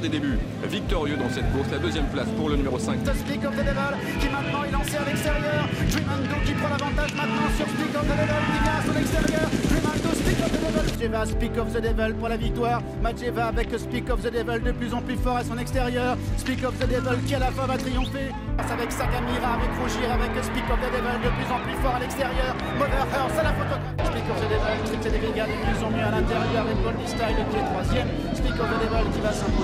des débuts victorieux dans cette course. La deuxième place pour le numéro 5. Speak of the Devil qui maintenant est lancé à l'extérieur. Dreamando qui prend l'avantage maintenant sur Speak of the Devil qui vient à son extérieur. Dreamando, Speak of the Devil. Majeva, Speak of the Devil pour la victoire. Majeva avec Speak of the Devil de plus en plus fort à son extérieur. Speak of the Devil qui à la fin va triompher. Avec Sakamira, avec Rougir, avec Speak of the Devil de plus en plus fort à l'extérieur. Mother Earth à la photographie. Speak of the de plus en mieux à l'intérieur avec Goldie Style qui est troisième. Speak of the qui va s'imposer.